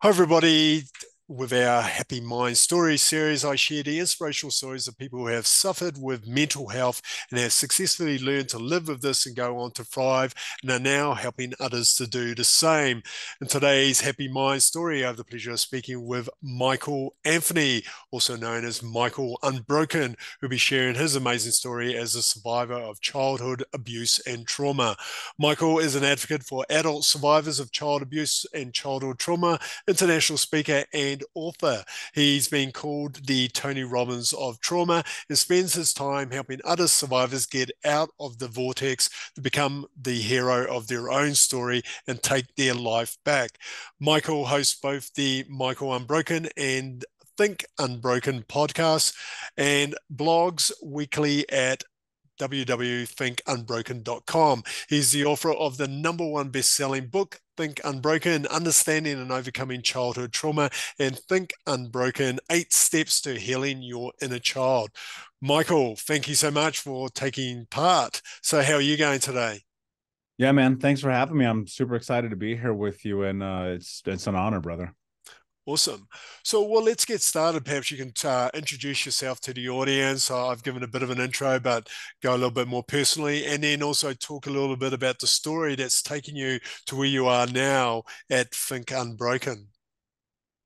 Hi, everybody. With our Happy Mind Story series, I share the inspirational stories of people who have suffered with mental health and have successfully learned to live with this and go on to thrive, and are now helping others to do the same. In today's Happy Mind Story, I have the pleasure of speaking with Michael Anthony, also known as Michael Unbroken, who'll be sharing his amazing story as a survivor of childhood abuse and trauma. Michael is an advocate for adult survivors of child abuse and childhood trauma, international speaker, and and author. He's been called the Tony Robbins of trauma and spends his time helping other survivors get out of the vortex to become the hero of their own story and take their life back. Michael hosts both the Michael Unbroken and Think Unbroken podcasts and blogs weekly at www.thinkunbroken.com. He's the author of the number one best-selling book, Think Unbroken, Understanding and Overcoming Childhood Trauma, and Think Unbroken, Eight Steps to Healing Your Inner Child. Michael, thank you so much for taking part. So how are you going today? Yeah, man. Thanks for having me. I'm super excited to be here with you, and uh, it's it's an honor, brother. Awesome. So, well, let's get started. Perhaps you can uh, introduce yourself to the audience. Uh, I've given a bit of an intro, but go a little bit more personally, and then also talk a little bit about the story that's taken you to where you are now at Think Unbroken.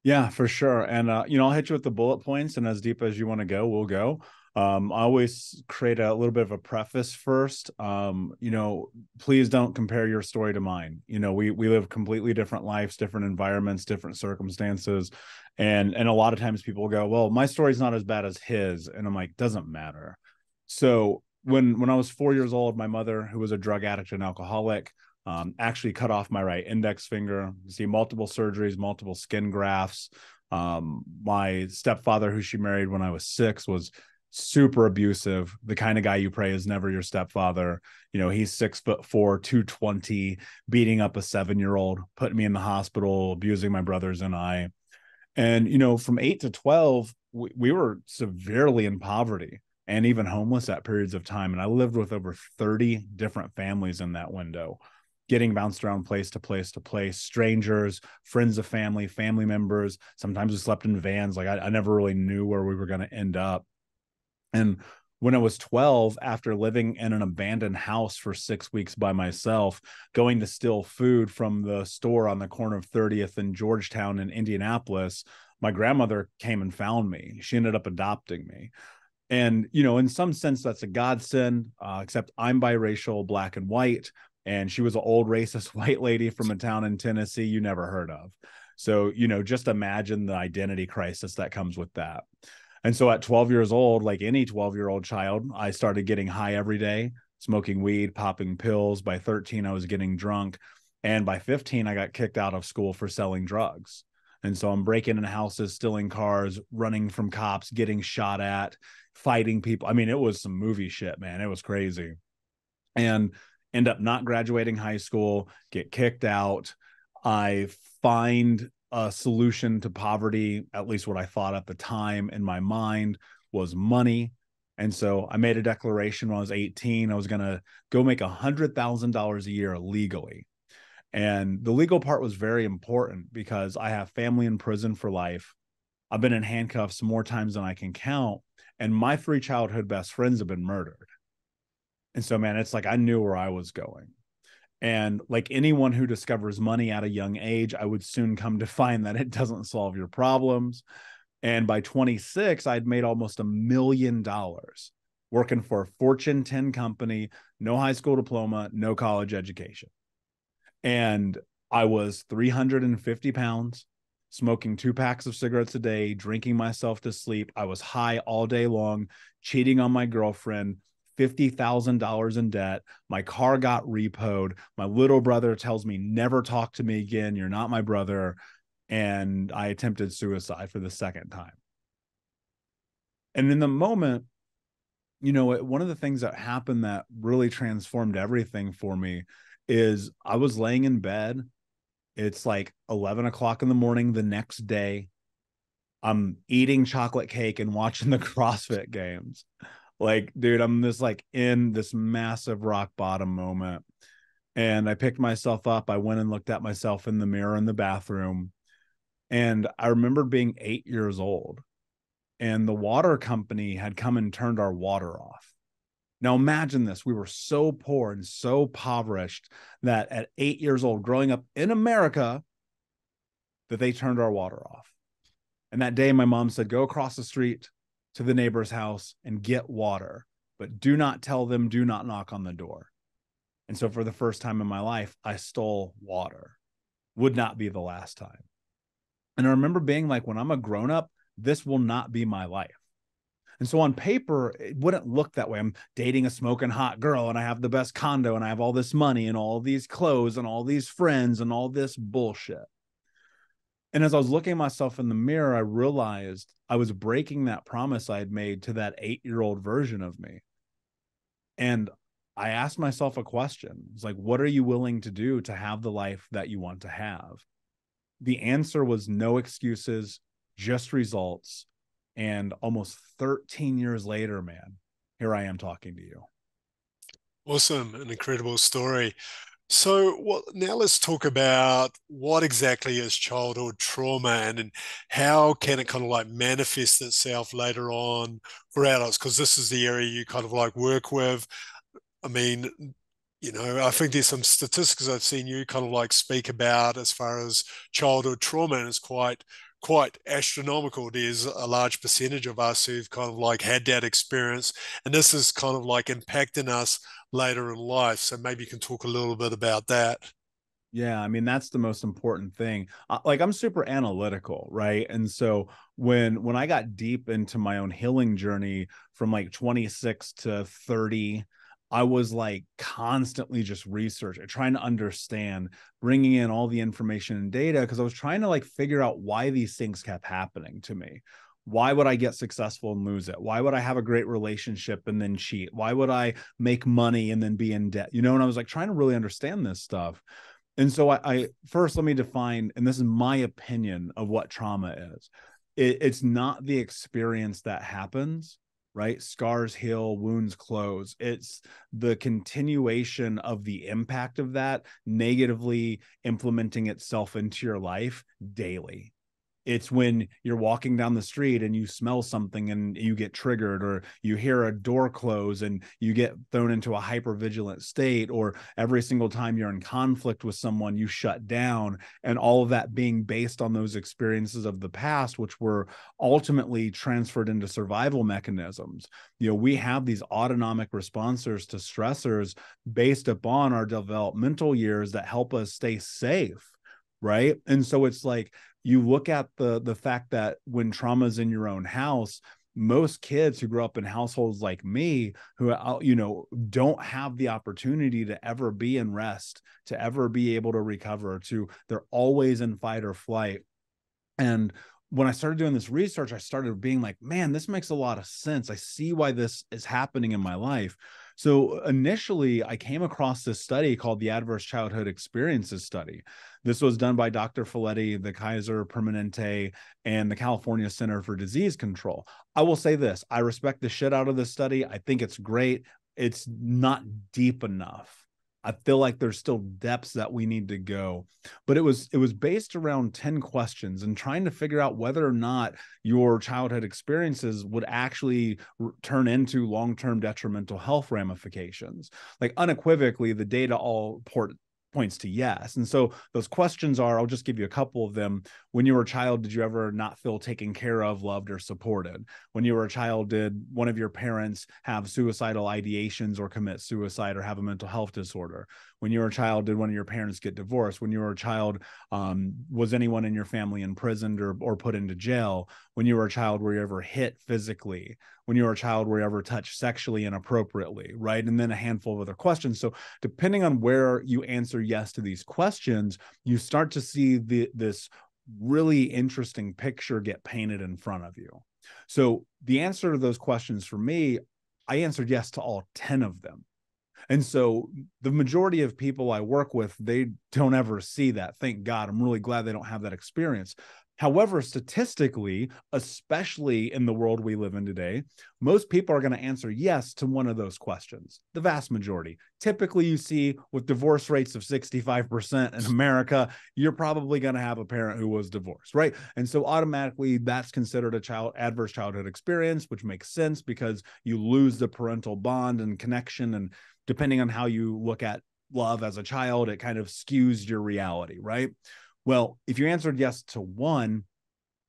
Yeah, for sure. And uh, you know, I'll hit you with the bullet points, and as deep as you want to go, we'll go. Um, I always create a little bit of a preface first. Um, you know, please don't compare your story to mine. You know, we we live completely different lives, different environments, different circumstances, and and a lot of times people go, "Well, my story's not as bad as his," and I'm like, "Doesn't matter." So when when I was four years old, my mother, who was a drug addict and alcoholic, um, actually cut off my right index finger. You see multiple surgeries, multiple skin grafts. Um, my stepfather, who she married when I was six, was super abusive, the kind of guy you pray is never your stepfather. You know, he's six foot four, 220, beating up a seven year old, putting me in the hospital, abusing my brothers and I. And, you know, from eight to 12, we, we were severely in poverty and even homeless at periods of time. And I lived with over 30 different families in that window, getting bounced around place to place to place, strangers, friends of family, family members. Sometimes we slept in vans. Like I, I never really knew where we were going to end up and when I was 12, after living in an abandoned house for six weeks by myself, going to steal food from the store on the corner of 30th and Georgetown in Indianapolis, my grandmother came and found me. She ended up adopting me. And, you know, in some sense, that's a godsend, uh, except I'm biracial, black and white. And she was an old racist white lady from a town in Tennessee you never heard of. So, you know, just imagine the identity crisis that comes with that. And so at 12 years old, like any 12 year old child, I started getting high every day, smoking weed, popping pills. By 13, I was getting drunk. And by 15, I got kicked out of school for selling drugs. And so I'm breaking in houses, stealing cars, running from cops, getting shot at, fighting people. I mean, it was some movie shit, man. It was crazy. And end up not graduating high school, get kicked out. I find a solution to poverty, at least what I thought at the time in my mind was money. And so I made a declaration when I was 18. I was going to go make a $100,000 a year legally. And the legal part was very important because I have family in prison for life. I've been in handcuffs more times than I can count. And my three childhood best friends have been murdered. And so, man, it's like I knew where I was going. And like anyone who discovers money at a young age, I would soon come to find that it doesn't solve your problems. And by 26, I'd made almost a million dollars working for a Fortune 10 company, no high school diploma, no college education. And I was 350 pounds, smoking two packs of cigarettes a day, drinking myself to sleep. I was high all day long, cheating on my girlfriend, $50,000 in debt. My car got repoed. My little brother tells me, never talk to me again. You're not my brother. And I attempted suicide for the second time. And in the moment, you know, one of the things that happened that really transformed everything for me is I was laying in bed. It's like 11 o'clock in the morning the next day. I'm eating chocolate cake and watching the CrossFit games like dude i'm this like in this massive rock bottom moment and i picked myself up i went and looked at myself in the mirror in the bathroom And I remember being eight years old, and the water company had come and turned our water off. Now imagine this. We were so poor and so impoverished that at eight years old, growing up in America, that they turned our water off. And that day, my mom said, Go across the street to the neighbor's house and get water, but do not tell them, do not knock on the door. And so, for the first time in my life, I stole water. Would not be the last time. And I remember being like, when I'm a grown up, this will not be my life. And so on paper, it wouldn't look that way. I'm dating a smoking hot girl and I have the best condo and I have all this money and all these clothes and all these friends and all this bullshit. And as I was looking at myself in the mirror, I realized I was breaking that promise I had made to that eight year old version of me. And I asked myself a question. It's like, what are you willing to do to have the life that you want to have? The answer was no excuses, just results. And almost 13 years later, man, here I am talking to you. Awesome. An incredible story. So, well, now let's talk about what exactly is childhood trauma and, and how can it kind of like manifest itself later on for adults? Because this is the area you kind of like work with. I mean, you know, I think there's some statistics I've seen you kind of like speak about as far as childhood trauma, and it's quite quite astronomical. There's a large percentage of us who've kind of like had that experience, and this is kind of like impacting us later in life. So maybe you can talk a little bit about that. Yeah, I mean that's the most important thing. Uh, like I'm super analytical, right? And so when when I got deep into my own healing journey from like 26 to 30, I was like constantly just researching, trying to understand, bringing in all the information and data because I was trying to like figure out why these things kept happening to me why would I get successful and lose it? Why would I have a great relationship and then cheat? Why would I make money and then be in debt? You know, and I was like trying to really understand this stuff. And so I, I first let me define, and this is my opinion of what trauma is. It, it's not the experience that happens, right? Scars heal, wounds close. It's the continuation of the impact of that negatively implementing itself into your life daily it's when you're walking down the street and you smell something and you get triggered or you hear a door close and you get thrown into a hyper vigilant state or every single time you're in conflict with someone you shut down and all of that being based on those experiences of the past which were ultimately transferred into survival mechanisms. You know we have these autonomic responses to stressors based upon our developmental years that help us stay safe right? And so it's like you look at the the fact that when trauma is in your own house most kids who grow up in households like me who uh, you know don't have the opportunity to ever be in rest to ever be able to recover to they're always in fight or flight and when I started doing this research, I started being like, man, this makes a lot of sense. I see why this is happening in my life. So initially, I came across this study called the Adverse Childhood Experiences Study. This was done by Dr. Felitti, the Kaiser Permanente, and the California Center for Disease Control. I will say this I respect the shit out of this study. I think it's great. It's not deep enough. I feel like there's still depths that we need to go. But it was it was based around 10 questions and trying to figure out whether or not your childhood experiences would actually turn into long-term detrimental health ramifications. Like unequivocally the data all port points to yes. And so those questions are I'll just give you a couple of them. When you were a child, did you ever not feel taken care of, loved, or supported? When you were a child, did one of your parents have suicidal ideations or commit suicide or have a mental health disorder? when you were a child did one of your parents get divorced when you were a child um, was anyone in your family imprisoned or, or put into jail when you were a child were you ever hit physically when you were a child were you ever touched sexually inappropriately right and then a handful of other questions so depending on where you answer yes to these questions you start to see the, this really interesting picture get painted in front of you so the answer to those questions for me i answered yes to all 10 of them and so the majority of people I work with, they don't ever see that. Thank God. I'm really glad they don't have that experience. However, statistically, especially in the world we live in today, most people are going to answer yes to one of those questions. The vast majority. Typically, you see with divorce rates of 65% in America, you're probably going to have a parent who was divorced, right? And so automatically that's considered a child adverse childhood experience, which makes sense because you lose the parental bond and connection and depending on how you look at love as a child, it kind of skews your reality, right? Well, if you answered yes to one,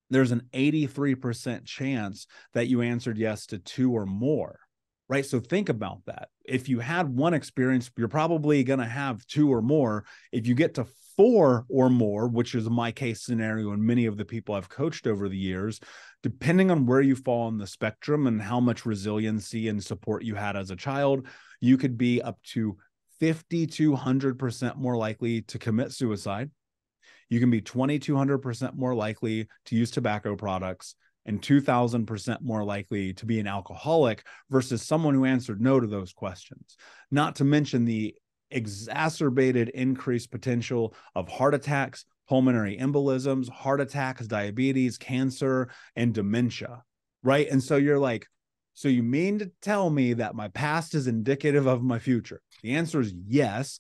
there's an 83% chance that you answered yes to two or more, right? So think about that. If you had one experience, you're probably going to have two or more. If you get to four or more, which is my case scenario and many of the people I've coached over the years, depending on where you fall on the spectrum and how much resiliency and support you had as a child, you could be up to 50 to 100% more likely to commit suicide you can be 2200% more likely to use tobacco products and 2000% more likely to be an alcoholic versus someone who answered no to those questions. Not to mention the exacerbated increased potential of heart attacks, pulmonary embolisms, heart attacks, diabetes, cancer, and dementia. Right. And so you're like, so you mean to tell me that my past is indicative of my future? The answer is yes,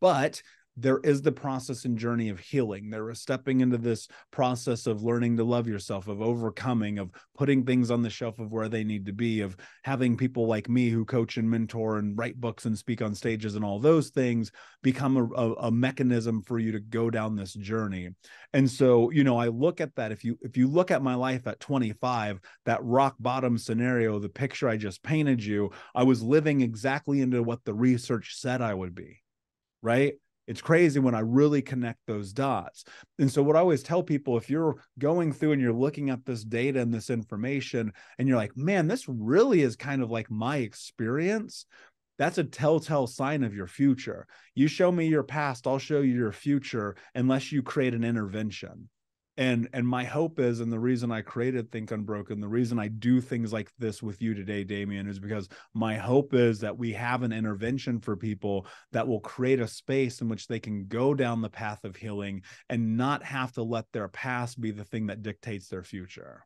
but there is the process and journey of healing. There is stepping into this process of learning to love yourself, of overcoming, of putting things on the shelf of where they need to be, of having people like me who coach and mentor and write books and speak on stages and all those things become a, a, a mechanism for you to go down this journey. And so, you know, I look at that. If you if you look at my life at 25, that rock bottom scenario, the picture I just painted you, I was living exactly into what the research said I would be. Right it's crazy when I really connect those dots. And so, what I always tell people if you're going through and you're looking at this data and this information, and you're like, man, this really is kind of like my experience, that's a telltale sign of your future. You show me your past, I'll show you your future, unless you create an intervention and and my hope is and the reason i created think unbroken the reason i do things like this with you today damian is because my hope is that we have an intervention for people that will create a space in which they can go down the path of healing and not have to let their past be the thing that dictates their future.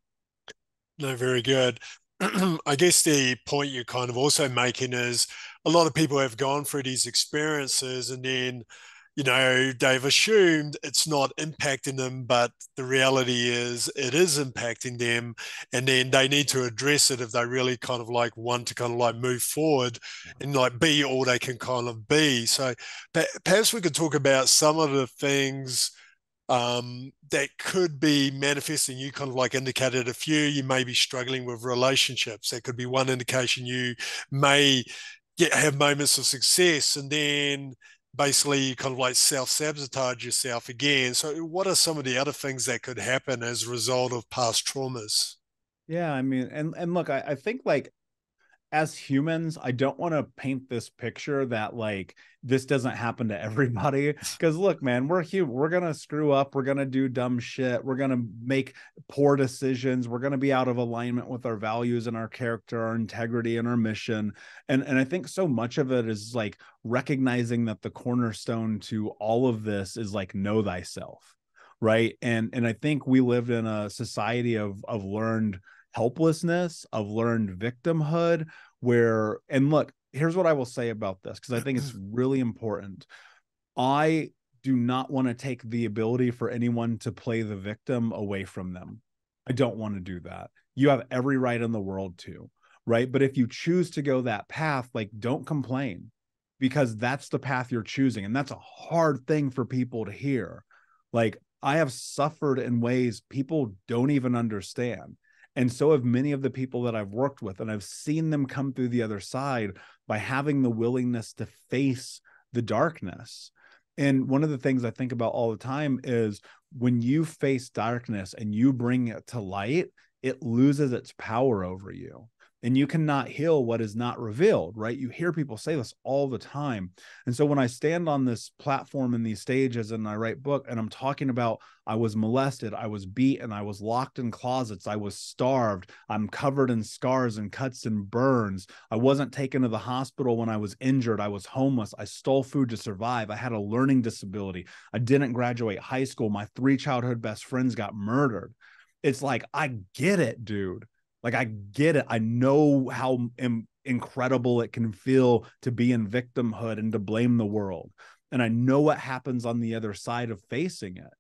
No very good. I guess the point you're kind of also making is a lot of people have gone through these experiences and then you know, they've assumed it's not impacting them, but the reality is it is impacting them. And then they need to address it if they really kind of like want to kind of like move forward and like be all they can kind of be. So perhaps we could talk about some of the things um, that could be manifesting. You kind of like indicated a few. You may be struggling with relationships. That could be one indication. You may get have moments of success, and then basically you kind of like self-sabotage yourself again. So what are some of the other things that could happen as a result of past traumas? Yeah i mean and and look i, I think like as humans, I don't want to paint this picture that like this doesn't happen to everybody. Because look, man, we're human. We're gonna screw up. We're gonna do dumb shit. We're gonna make poor decisions. We're gonna be out of alignment with our values and our character, our integrity, and our mission. And and I think so much of it is like recognizing that the cornerstone to all of this is like know thyself, right? And and I think we lived in a society of of learned helplessness, of learned victimhood, where, and look, here's what I will say about this, because I think it's really important. I do not want to take the ability for anyone to play the victim away from them. I don't want to do that. You have every right in the world to, right? But if you choose to go that path, like don't complain because that's the path you're choosing. And that's a hard thing for people to hear. Like I have suffered in ways people don't even understand. And so have many of the people that I've worked with. And I've seen them come through the other side by having the willingness to face the darkness. And one of the things I think about all the time is when you face darkness and you bring it to light, it loses its power over you. And you cannot heal what is not revealed, right? You hear people say this all the time. And so when I stand on this platform in these stages and I write book and I'm talking about I was molested, I was beaten, I was locked in closets, I was starved, I'm covered in scars and cuts and burns. I wasn't taken to the hospital when I was injured, I was homeless, I stole food to survive, I had a learning disability, I didn't graduate high school, my three childhood best friends got murdered. It's like I get it, dude like I get it. I know how Im- incredible it can feel to be in victimhood and to blame the world. And I know what happens on the other side of facing it.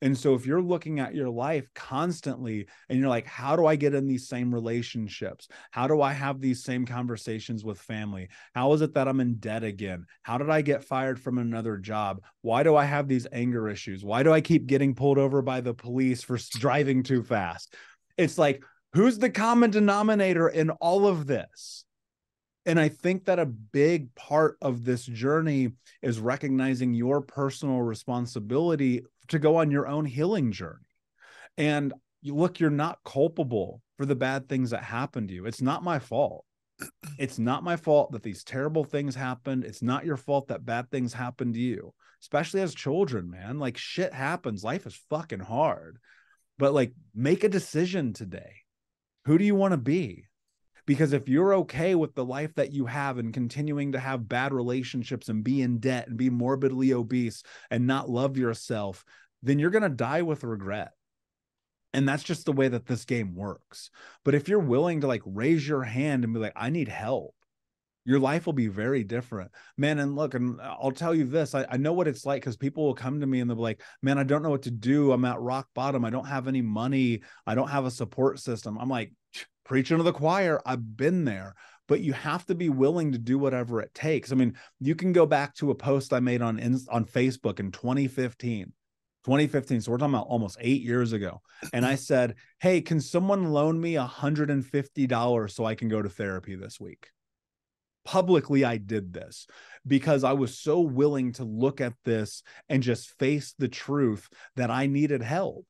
And so if you're looking at your life constantly and you're like, how do I get in these same relationships? How do I have these same conversations with family? How is it that I'm in debt again? How did I get fired from another job? Why do I have these anger issues? Why do I keep getting pulled over by the police for driving too fast? It's like, who's the common denominator in all of this? And I think that a big part of this journey is recognizing your personal responsibility to go on your own healing journey. And you look, you're not culpable for the bad things that happened to you. It's not my fault. It's not my fault that these terrible things happened. It's not your fault that bad things happened to you, especially as children, man. Like shit happens. Life is fucking hard. But like make a decision today who do you want to be? Because if you're okay with the life that you have and continuing to have bad relationships and be in debt and be morbidly obese and not love yourself, then you're going to die with regret. And that's just the way that this game works. But if you're willing to like raise your hand and be like, I need help, your life will be very different man and look and i'll tell you this i, I know what it's like because people will come to me and they'll be like man i don't know what to do i'm at rock bottom i don't have any money i don't have a support system i'm like preaching to the choir i've been there but you have to be willing to do whatever it takes i mean you can go back to a post i made on on facebook in 2015 2015 so we're talking about almost eight years ago and i said hey can someone loan me $150 so i can go to therapy this week publicly I did this because I was so willing to look at this and just face the truth that I needed help.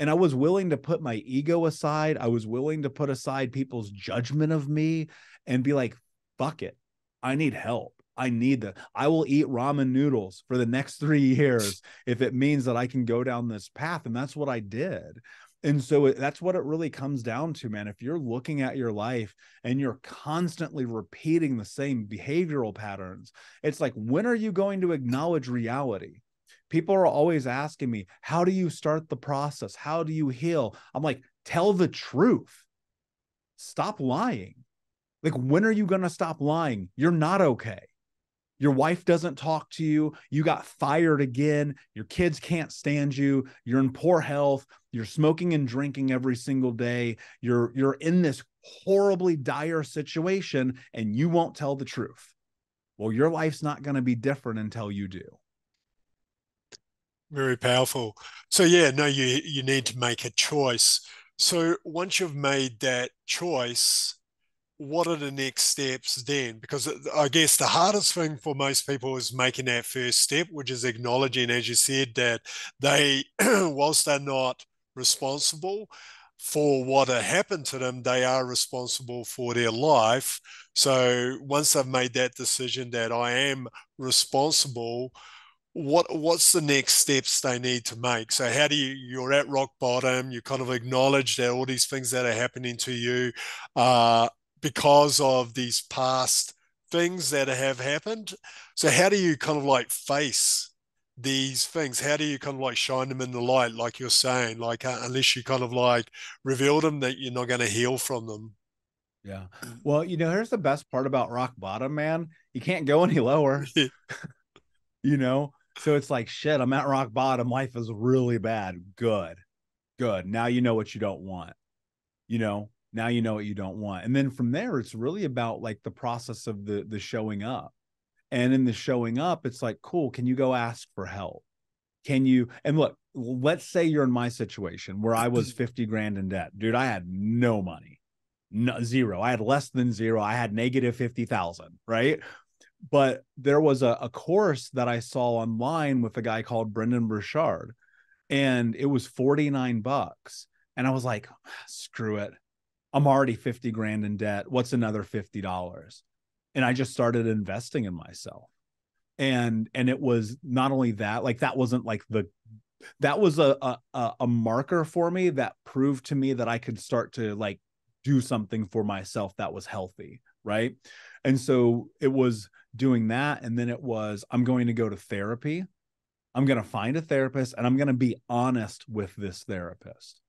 And I was willing to put my ego aside. I was willing to put aside people's judgment of me and be like, fuck it. I need help. I need that. I will eat ramen noodles for the next three years if it means that I can go down this path. And that's what I did. And so that's what it really comes down to, man. If you're looking at your life and you're constantly repeating the same behavioral patterns, it's like, when are you going to acknowledge reality? People are always asking me, how do you start the process? How do you heal? I'm like, tell the truth. Stop lying. Like, when are you going to stop lying? You're not okay. Your wife doesn't talk to you. You got fired again. Your kids can't stand you. You're in poor health. You're smoking and drinking every single day. You're you're in this horribly dire situation and you won't tell the truth. Well, your life's not going to be different until you do. Very powerful. So yeah, no you you need to make a choice. So once you've made that choice, what are the next steps then? Because I guess the hardest thing for most people is making that first step, which is acknowledging, as you said, that they, whilst they're not responsible for what happened to them, they are responsible for their life. So once I've made that decision that I am responsible, what what's the next steps they need to make so how do you you're at rock bottom you kind of acknowledge that all these things that are happening to you uh, because of these past things that have happened. So how do you kind of like face these things? How do you kind of like shine them in the light, like you're saying, like uh, unless you kind of like reveal them that you're not going to heal from them? Yeah. Well, you know, here's the best part about rock bottom, man. You can't go any lower. you know, so it's like shit. I'm at rock bottom. Life is really bad. Good, good. Now you know what you don't want. You know, now you know what you don't want and then from there it's really about like the process of the the showing up and in the showing up it's like cool can you go ask for help can you and look let's say you're in my situation where i was 50 grand in debt dude i had no money no, zero i had less than zero i had negative 50000 right but there was a, a course that i saw online with a guy called Brendon Burchard and it was 49 bucks and i was like ah, screw it I'm already 50 grand in debt. What's another $50? And I just started investing in myself. And and it was not only that, like that wasn't like the that was a a a marker for me that proved to me that I could start to like do something for myself that was healthy, right? And so it was doing that and then it was I'm going to go to therapy. I'm going to find a therapist and I'm going to be honest with this therapist.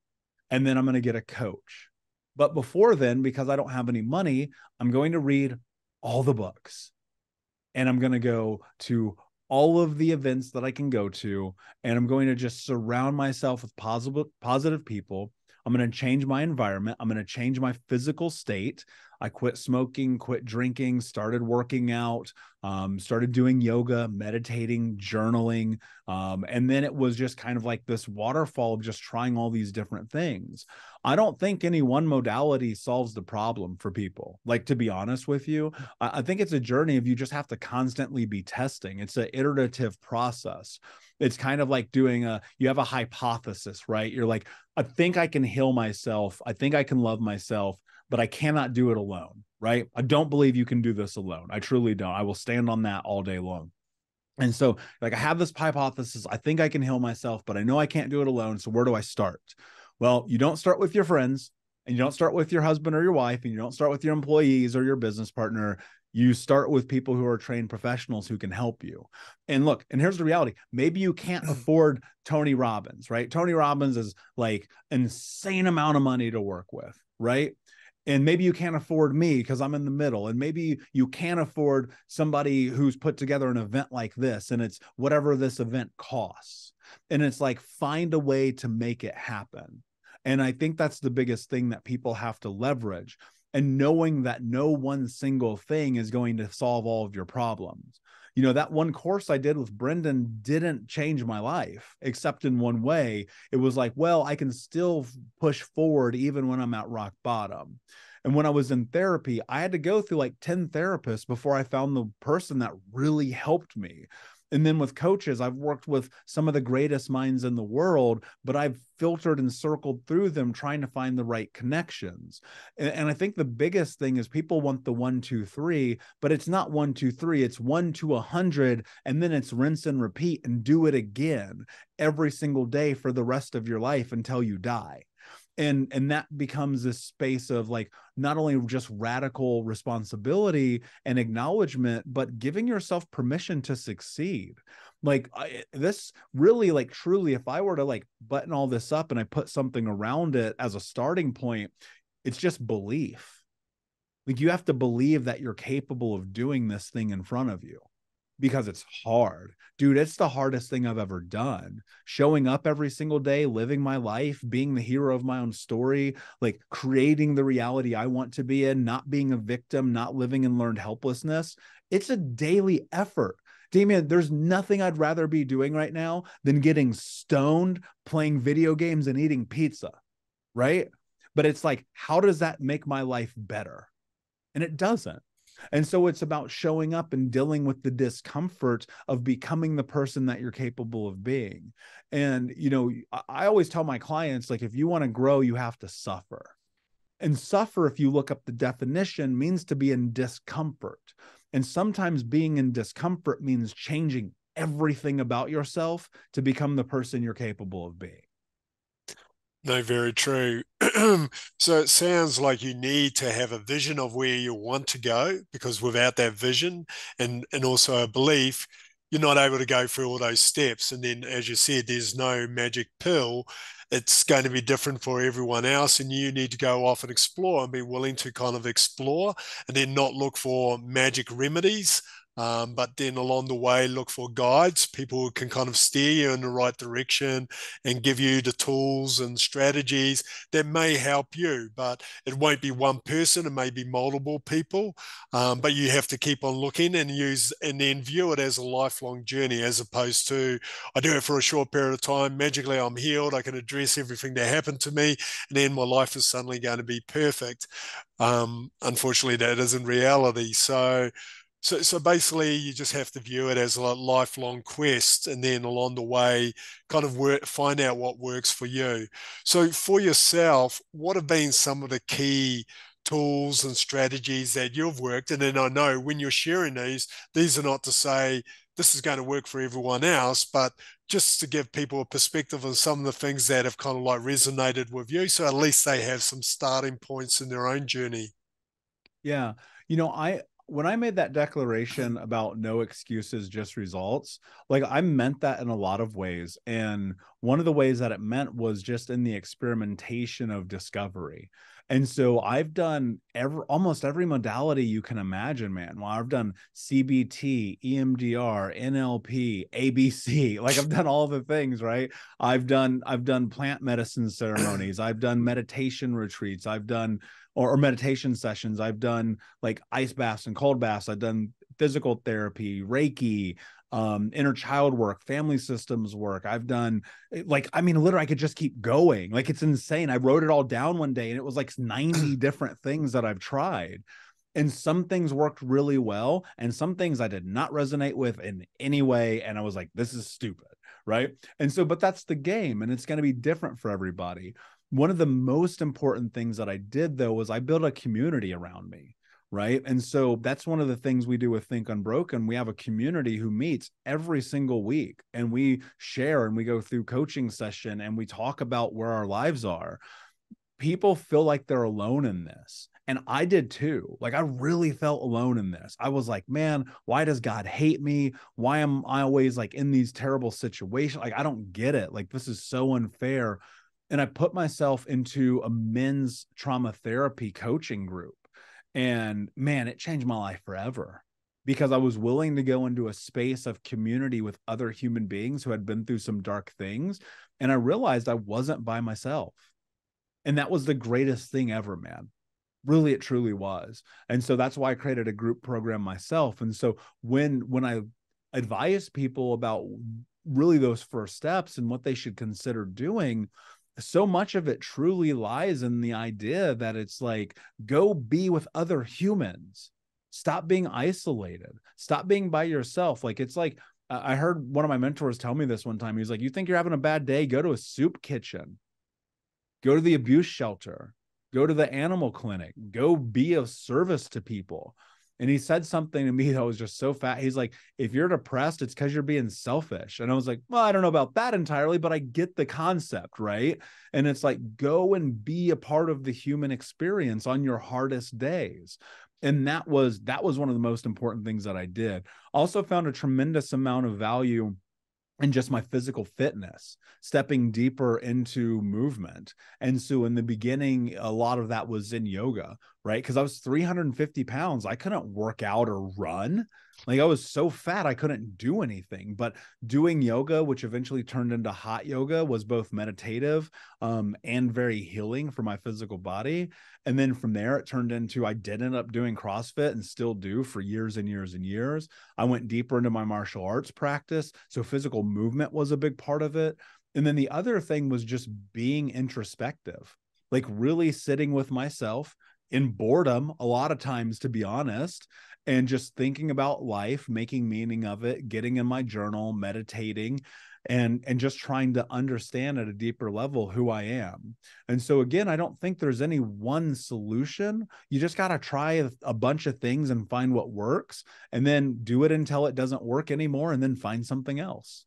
And then I'm going to get a coach but before then, because I don't have any money, I'm going to read all the books and I'm going to go to all of the events that I can go to and I'm going to just surround myself with positive positive people. I'm going to change my environment. I'm going to change my physical state. I quit smoking, quit drinking, started working out, um, started doing yoga, meditating, journaling. Um, and then it was just kind of like this waterfall of just trying all these different things. I don't think any one modality solves the problem for people. Like, to be honest with you, I, I think it's a journey of you just have to constantly be testing. It's an iterative process. It's kind of like doing a, you have a hypothesis, right? You're like, I think I can heal myself. I think I can love myself but I cannot do it alone, right? I don't believe you can do this alone. I truly don't. I will stand on that all day long. And so, like, I have this hypothesis. I think I can heal myself, but I know I can't do it alone. So, where do I start? Well, you don't start with your friends and you don't start with your husband or your wife and you don't start with your employees or your business partner. You start with people who are trained professionals who can help you. And look, and here's the reality maybe you can't mm. afford Tony Robbins, right? Tony Robbins is like insane amount of money to work with, right? And maybe you can't afford me because I'm in the middle and maybe you can't afford somebody who's put together an event like this and it's whatever this event costs and it's like find a way to make it happen. And I think that's the biggest thing that people have to leverage and knowing that no one single thing is going to solve all of your problems you know that one course i did with brendon didn't change my life except in one way. It was like well i can still push forward even when i'm at rock bottom. And when i was in therapy i had to go through like 10 therapists before i found the person that really helped me and then with coaches i've worked with some of the greatest minds in the world but i've filtered and circled through them trying to find the right connections. And, and, i think the biggest thing is people want the one two three but it's not one two three it's one to a hundred and then it's rinse and repeat and do it again every single day for the rest of your life until you die and and that becomes this space of like not only just radical responsibility and acknowledgement but giving yourself permission to succeed. Like I, this really like truly if i were to like button all this up and i put something around it as a starting point it's just belief. Like you have to believe that you're capable of doing this thing in front of you because it's hard. Dude, it's the hardest thing I've ever done. Showing up every single day, living my life, being the hero of my own story, like creating the reality I want to be in, not being a victim, not living in learned helplessness. It's a daily effort. Damian, there's nothing I'd rather be doing right now than getting stoned, playing video games, and eating pizza, right? But it's like, how does that make my life better? And it doesn't. And so it's about showing up and dealing with the discomfort of becoming the person that you're capable of being. And, you know, I always tell my clients, like, if you want to grow, you have to suffer. And suffer, if you look up the definition, means to be in discomfort. And sometimes being in discomfort means changing everything about yourself to become the person you're capable of being. No, very true. so it sounds like you need to have a vision of where you want to go because without that vision and and also a belief, you're not able to go through all those steps. And then, as you said, there's no magic pill. It's going to be different for everyone else, and you need to go off and explore and be willing to kind of explore, and then not look for magic remedies um, but then along the way, look for guides, people who can kind of steer you in the right direction and give you the tools and strategies that may help you. But it won't be one person, it may be multiple people. Um, but you have to keep on looking and use and then view it as a lifelong journey as opposed to I do it for a short period of time. Magically, I'm healed. I can address everything that happened to me, and then my life is suddenly going to be perfect. Um, unfortunately, that isn't reality. So, So, so basically, you just have to view it as a lifelong quest, and then along the way, kind of work, find out what works for you. So, for yourself, what have been some of the key tools and strategies that you've worked? And then I know when you're sharing these, these are not to say this is going to work for everyone else, but just to give people a perspective on some of the things that have kind of like resonated with you, so at least they have some starting points in their own journey. Yeah, you know, I when I made that declaration about no excuses, just results, like I meant that in a lot of ways. And one of the ways that it meant was just in the experimentation of discovery. And so I've done every almost every modality you can imagine, man. Well, I've done CBT, EMDR, NLP, ABC. Like I've done all the things, right? I've done I've done plant medicine ceremonies. I've done meditation retreats. I've done or, or meditation sessions. I've done like ice baths and cold baths. I've done physical therapy, Reiki, um, inner child work, family systems work. I've done eh, like, I mean, literally, I could just keep going. Like, it's insane. I wrote it all down one day and it was like 90 different things that I've tried. And some things worked really well, and some things I did not resonate with in any way. And I was like, this is stupid. Right. And so, but that's the game, and it's going to be different for everybody one of the most important things that I did though was I built a community around me. Right. And so that's one of the things we do with Think Unbroken. We have a community who meets every single week and we share and we go through coaching session and we talk about where our lives are. People feel like they're alone in this. And I did too. Like I really felt alone in this. I was like, man, why does God hate me? Why am I always like in these terrible situations? Like I don't get it. Like this is so unfair and I put myself into a men's trauma therapy coaching group. And man, it changed my life forever because I was willing to go into a space of community with other human beings who had been through some dark things. And I realized I wasn't by myself. And that was the greatest thing ever, man. Really, it truly was. And so that's why I created a group program myself. And so when when I advise people about really those first steps and what they should consider doing, so much of it truly lies in the idea that it's like go be with other humans. Stop being isolated. Stop being by yourself. Like it's like i heard one of my mentors tell me this one time. He was like you think you're having a bad day? Go to a soup kitchen. Go to the abuse shelter. Go to the animal clinic. Go be of service to people and he said something to me that was just so fat. He's like, if you're depressed, it's because you're being selfish. And I was like, well, I don't know about that entirely, but I get the concept, right? And it's like, go and be a part of the human experience on your hardest days. And that was that was one of the most important things that I did. Also found a tremendous amount of value and just my physical fitness, stepping deeper into movement. And so in the beginning, a lot of that was in yoga, right? Because I was 350 pounds. I couldn't work out or run. Like I was so fat, I couldn't do anything. But doing yoga, which eventually turned into hot yoga, was both meditative um, and very healing for my physical body. And then from there, it turned into I did end up doing CrossFit and still do for years and years and years. I went deeper into my martial arts practice. So physical movement was a big part of it. And then the other thing was just being introspective, like really sitting with myself in boredom a lot of times, to be honest, and just thinking about life, making meaning of it, getting in my journal, meditating, and and just trying to understand at a deeper level who I am. And so again, I don't think there's any one solution. You just got to try a, bunch of things and find what works and then do it until it doesn't work anymore and then find something else.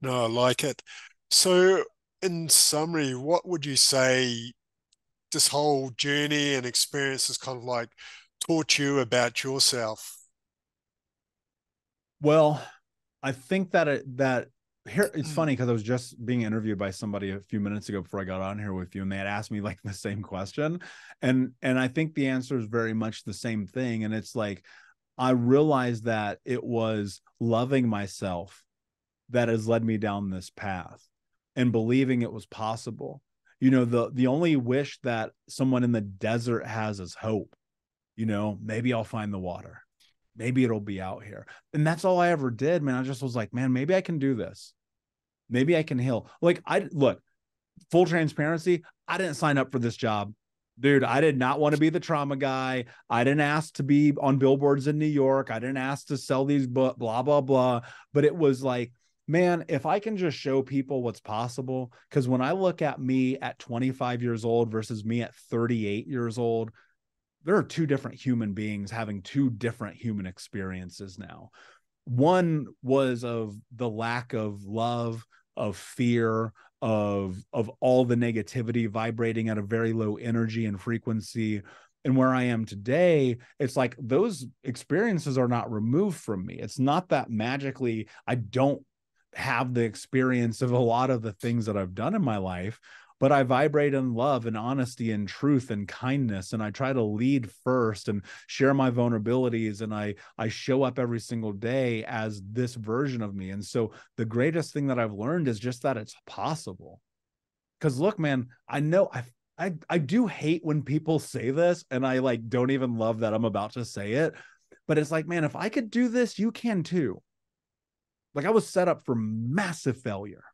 No, I like it. So in summary, what would you say this whole journey and experience has kind of like taught you about yourself? Well, I think that it, that here it's mm. funny because I was just being interviewed by somebody a few minutes ago before I got on here with you, and they had asked me like the same question, and and I think the answer is very much the same thing, and it's like I realized that it was loving myself that has led me down this path and believing it was possible you know the the only wish that someone in the desert has is hope. You know maybe i'll find the water. Maybe it'll be out here. And that's all i ever did man. I just was like man maybe i can do this. Maybe i can heal. Like i look full transparency i didn't sign up for this job. Dude i did not want to be the trauma guy. I didn't ask to be on billboards in new york. I didn't ask to sell these blah blah blah blah. But it was like man if i can just show people what's possible because when i look at me at 25 years old versus me at 38 years old there are two different human beings having two different human experiences now. One was of the lack of love of fear of of all the negativity vibrating at a very low energy and frequency. And where i am today it's like those experiences are not removed from me. It's not that magically i don't have the experience of a lot of the things that i've done in my life but I vibrate in love and honesty and truth and kindness. And I try to lead first and share my vulnerabilities. And I, I show up every single day as this version of me. And so the greatest thing that I've learned is just that it's possible. Cause look, man, I know I I I do hate when people say this, and I like don't even love that I'm about to say it. But it's like, man, if I could do this, you can too. Like I was set up for massive failure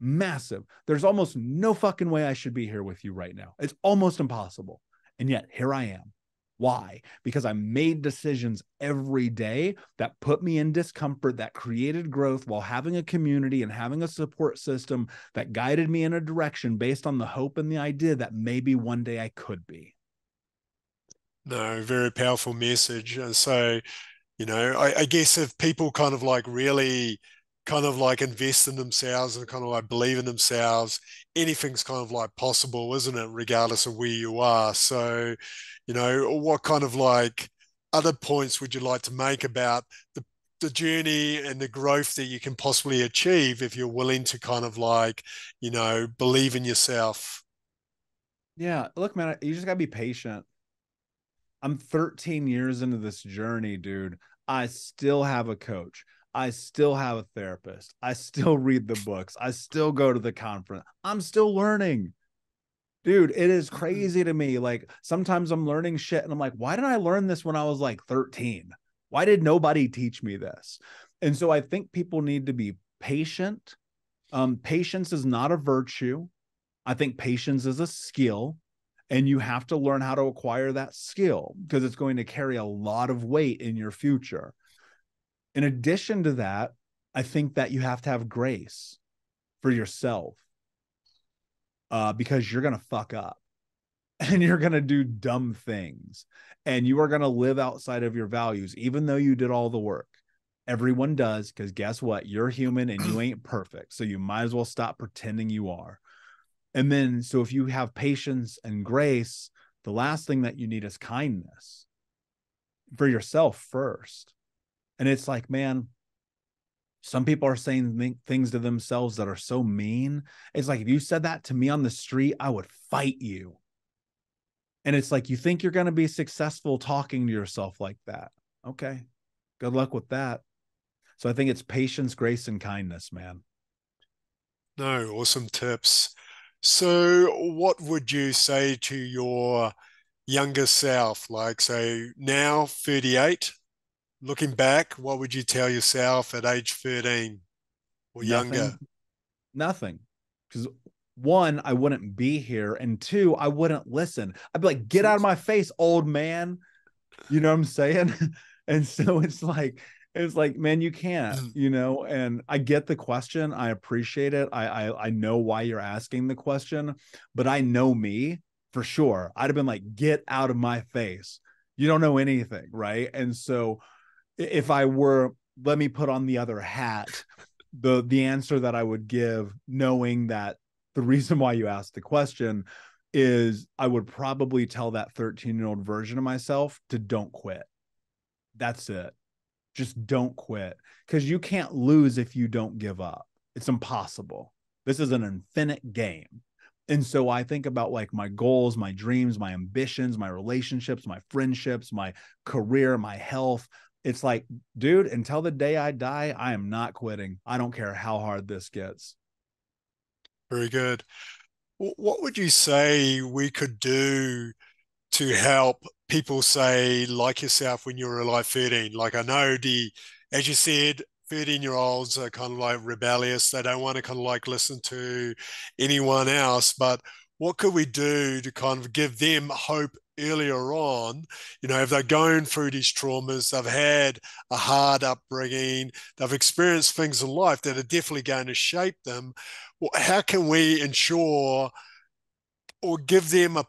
massive. There's almost no fucking way I should be here with you right now. It's almost impossible. And yet here I am. Why? Because I made decisions every day that put me in discomfort, that created growth while having a community and having a support system that guided me in a direction based on the hope and the idea that maybe one day I could be. No, very powerful message. And so, you know, I, I guess if people kind of like really kind of like invest in themselves and kind of like believe in themselves, anything's kind of like possible, isn't it? Regardless of where you are. So, you know, what kind of like other points would you like to make about the the journey and the growth that you can possibly achieve if you're willing to kind of like, you know, believe in yourself? Yeah, look, man, you just gotta be patient. I'm 13 years into this journey, dude. I still have a coach. I still have a therapist. I still read the books. I still go to the conference. I'm still learning. Dude, it is mm-hmm. crazy to me. Like sometimes I'm learning shit and I'm like, why didn't I learn this when I was like 13? Why did nobody teach me this? And so I think people need to be patient. Um, patience is not a virtue. I think patience is a skill and you have to learn how to acquire that skill because it's going to carry a lot of weight in your future in addition to that, I think that you have to have grace for yourself uh, because you're going to fuck up and you're going to do dumb things and you are going to live outside of your values, even though you did all the work. Everyone does because guess what? You're human and you ain't perfect. So you might as well stop pretending you are. And then, so if you have patience and grace, the last thing that you need is kindness for yourself first and it's like, man, some people are saying things to themselves that are so mean. It's like, if you said that to me on the street, I would fight you. And it's like, you think you're going to be successful talking to yourself like that. Okay. Good luck with that. So I think it's patience, grace, and kindness, man. No, awesome tips. So, what would you say to your younger self? Like, so now 38, looking back, what would you tell yourself at age 13 or Nothing. younger? Nothing. Because one, I wouldn't be here. And two, I wouldn't listen. I'd be like, get out of my face, old man. You know what I'm saying? and so it's like, it's like, man, you can't, mm. you know. And I get the question. I appreciate it. I, I I know why you're asking the question, but I know me for sure. I'd have been like, get out of my face. You don't know anything, right? And so if I were let me put on the other hat, the the answer that I would give, knowing that the reason why you asked the question is I would probably tell that 13 year old version of myself to don't quit. That's it. Just don't quit because you can't lose if you don't give up. It's impossible. This is an infinite game. And so I think about like my goals, my dreams, my ambitions, my relationships, my friendships, my career, my health, it's like, dude, until the day I die, I am not quitting. I don't care how hard this gets. Very good. What would you say we could do to help people say, like yourself, when you were like 13? Like, I know the, as you said, 13 year olds are kind of like rebellious. They don't want to kind of like listen to anyone else. But what could we do to kind of give them hope earlier on? You know, if they're going through these traumas, they've had a hard upbringing, they've experienced things in life that are definitely going to shape them. Well, how can we ensure or give them a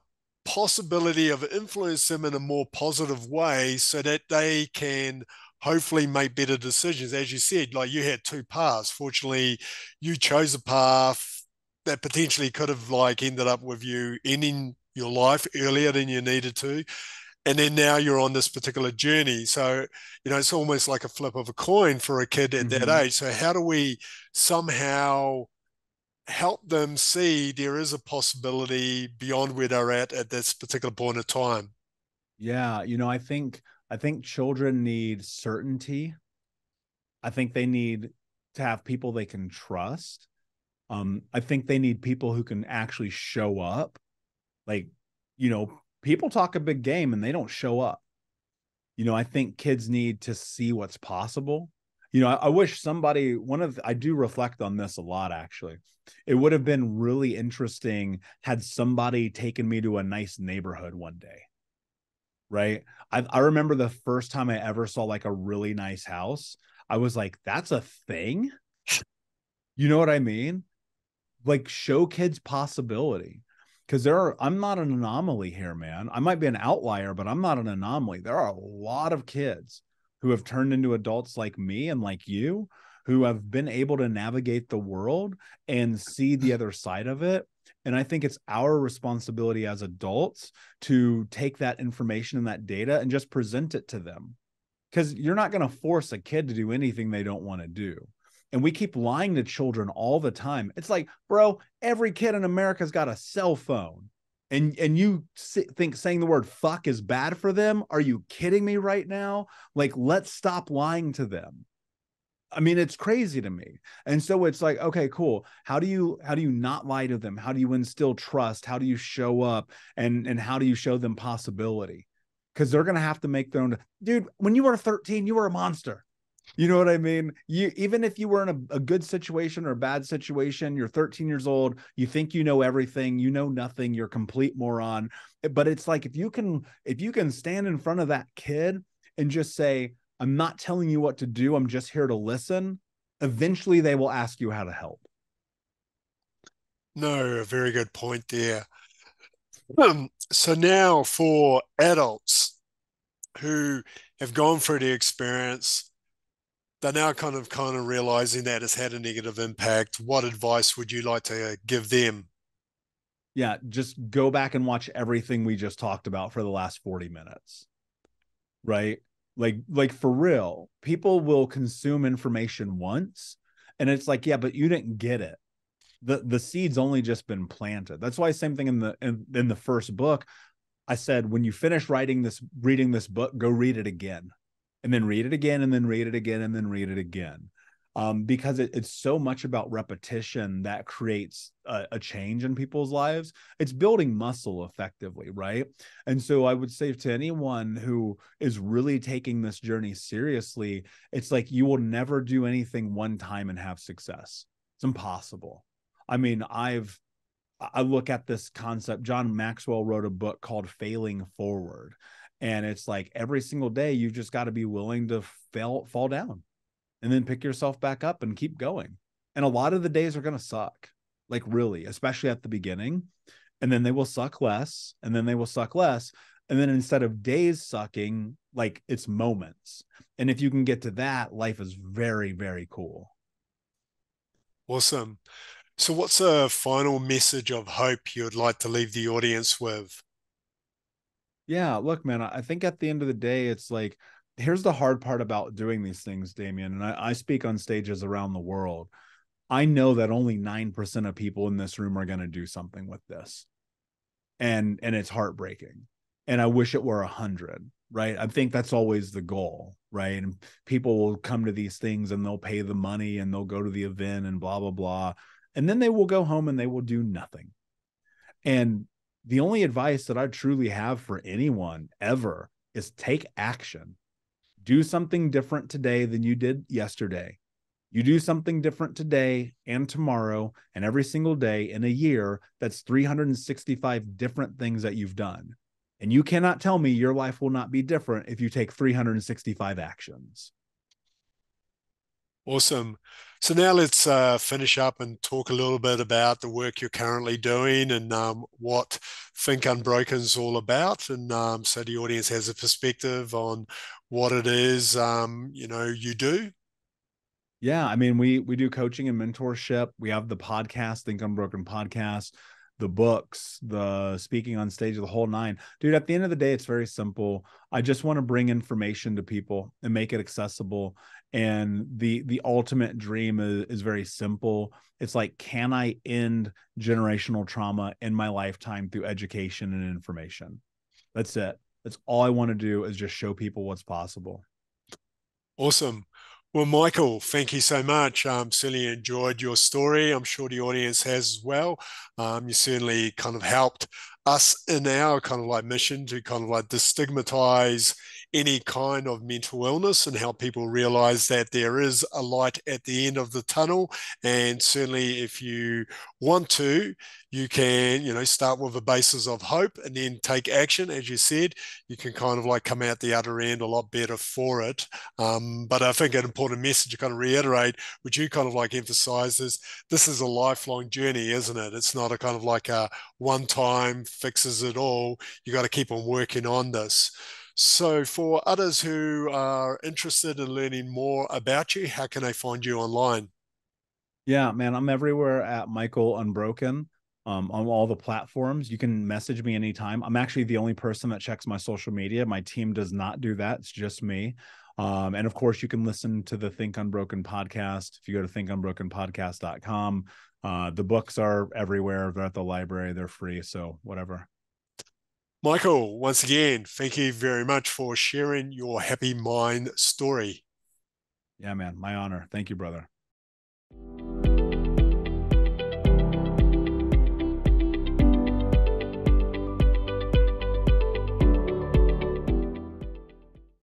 possibility of influence them in a more positive way so that they can hopefully make better decisions. As you said like you had two paths. Fortunately you chose a path that potentially could have like ended up with you ending your life earlier than you needed to. And then now you're on this particular journey. So you know it's almost like a flip of a coin for a kid at mm-hmm. that age. So how do we somehow help them see there is a possibility beyond where they're at at this particular point of time. Yeah you know i think i think children need certainty. I think they need to have people they can trust. Um i think they need people who can actually show up. Like you know people talk a big game and they don't show up. You know i think kids need to see what's possible you know I, I, wish somebody one of i do reflect on this a lot actually. It would have been really interesting had somebody taken me to a nice neighborhood one day right? I, I remember the first time i ever saw like a really nice house i was like that's a thing? You know what i mean? Like show kids possibility. Because there are i'm not an anomaly here man. I might be an outlier but i'm not an anomaly. There are a lot of kids who have turned into adults like me and like you who have been able to navigate the world and see the other side of it. And i think it's our responsibility as adults to take that information and that data and just present it to them. Because you're not going to force a kid to do anything they don't want to do. And we keep lying to children all the time. It's like bro every kid in america's got a cell phone and and you think saying the word fuck is bad for them? Are you kidding me right now? Like let's stop lying to them. I mean it's crazy to me. And so it's like okay cool. How do you how do you not lie to them? How do you instill trust? How do you show up? And and how do you show them possibility? Because they're gonna have to make their own dude when you were 13 you were a monster you know what I mean? You even if you were in a, a, good situation or a bad situation, you're 13 years old, you think you know everything, you know nothing, you're complete moron. But it's like if you can if you can stand in front of that kid and just say, I'm not telling you what to do, I'm just here to listen, eventually they will ask you how to help. No, a very good point there. Um, so now for adults who have gone through the experience they're now kind of kind of realizing that it's had a negative impact. What advice would you like to uh, give them? Yeah, just go back and watch everything we just talked about for the last 40 minutes. Right? Like like for real, people will consume information once and it's like, yeah, but you didn't get it. The the seed's only just been planted. That's why same thing in the in, in the first book. I said when you finish writing this reading this book, go read it again and then read it again and then read it again and then read it again um, because it, it's so much about repetition that creates a, a, change in people's lives. It's building muscle effectively, right? And so I would say to anyone who is really taking this journey seriously, it's like you will never do anything one time and have success. It's impossible. I mean, I've I look at this concept. John Maxwell wrote a book called Failing Forward and it's like every single day you've just got to be willing to fail fall down and then pick yourself back up and keep going. And a lot of the days are going to suck like really especially at the beginning. And then they will suck less and then they will suck less and then instead of days sucking like it's moments. And if you can get to that life is very very cool. Awesome. So what's a final message of hope you would like to leave the audience with yeah, look, man, I think at the end of the day, it's like here's the hard part about doing these things, Damian. And I, I speak on stages around the world. I know that only 9% of people in this room are going to do something with this. And and it's heartbreaking. And I wish it were a hundred, right? I think that's always the goal, right? And people will come to these things and they'll pay the money and they'll go to the event and blah, blah, blah. And then they will go home and they will do nothing. And the only advice that I truly have for anyone ever is take action. Do something different today than you did yesterday. You do something different today and tomorrow and every single day in a year, that's 365 different things that you've done. And you cannot tell me your life will not be different if you take 365 actions. Awesome. So now let's uh, finish up and talk a little bit about the work you're currently doing and um, what Think Unbroken is all about, and um, so the audience has a perspective on what it is um, you know you do. Yeah, I mean, we we do coaching and mentorship. We have the podcast, Think Unbroken podcast the books, the speaking on stage, the whole nine. Dude, at the end of the day, it's very simple. I just want to bring information to people and make it accessible. And the the ultimate dream is, is very simple. It's like, can I end generational trauma in my lifetime through education and information? That's it. That's all I want to do is just show people what's possible. Awesome. Well, Michael, thank you so much. Um, certainly enjoyed your story. I'm sure the audience has as well. Um, you certainly kind of helped us in our kind of like mission to kind of like destigmatize any kind of mental illness and help people realize that there is a light at the end of the tunnel. And certainly, if you want to, you can, you know, start with a basis of hope and then take action. As you said, you can kind of like come out the other end a lot better for it. Um, but I think an important message to kind of reiterate, which you kind of like emphasize, is this is a lifelong journey, isn't it? It's not a kind of like a one time fixes it all. You got to keep on working on this. So, for others who are interested in learning more about you, how can they find you online? Yeah, man, I'm everywhere at Michael Unbroken um, on all the platforms. You can message me anytime. I'm actually the only person that checks my social media. My team does not do that. It's just me. Um, and of course, you can listen to the Think Unbroken podcast. If you go to thinkunbrokenpodcast.com, uh, the books are everywhere. They're at the library. They're free. So whatever. Michael, once again, thank you very much for sharing your happy mind story. Yeah, man, my honor. Thank you, brother.